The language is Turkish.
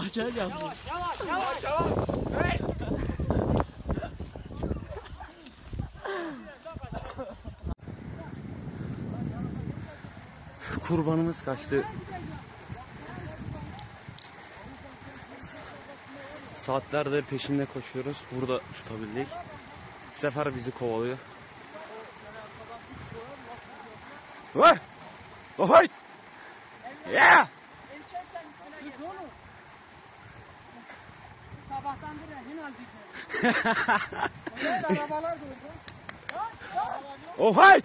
Kaçacağız. Kurbanımız kaçtı. Saatlerdir peşinde koşuyoruz. Burada tutabildik. Sefer bizi kovalıyor. Vay! Ohay! Yeah! Sabahtan beri hin aldık. Arabalar da orada. Ohay!